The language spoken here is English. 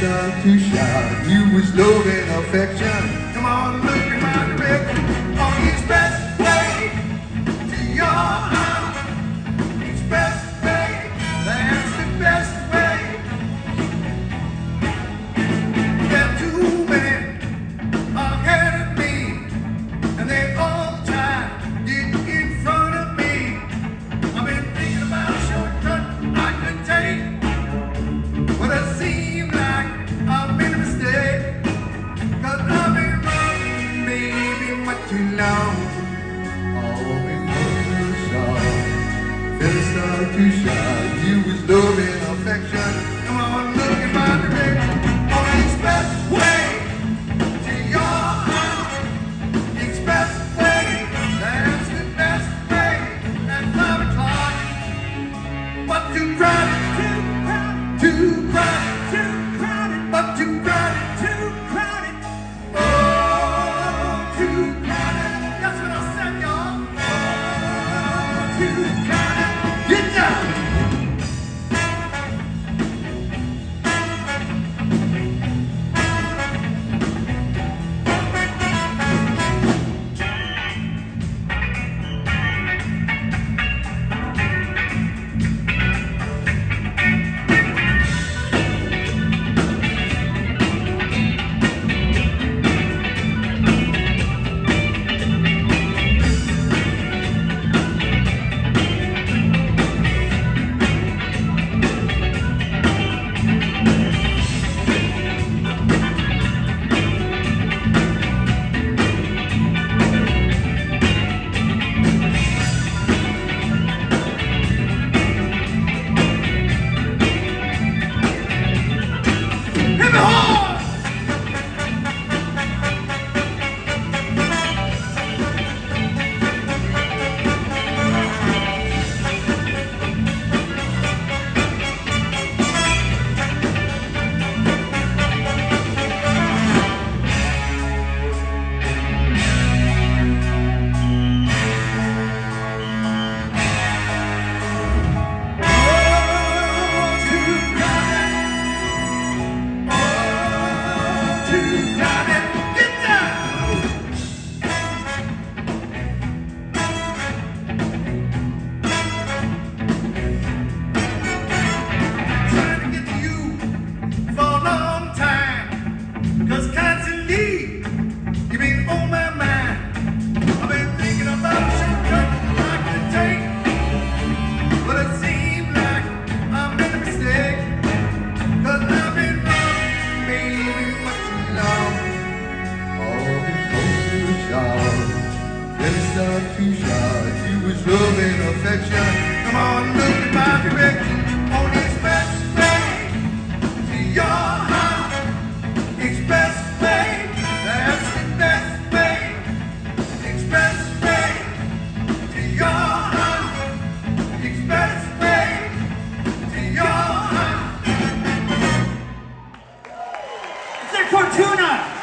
start to shout. You was loving affection. Come on, Too too crowded. Oh, too crowded. That's what I said, y'all. Oh, Mr. Fuchsia, you was loving affection. Come on, look in my direction. To your heart. That's best to your heart. To your heart. It's their Fortuna.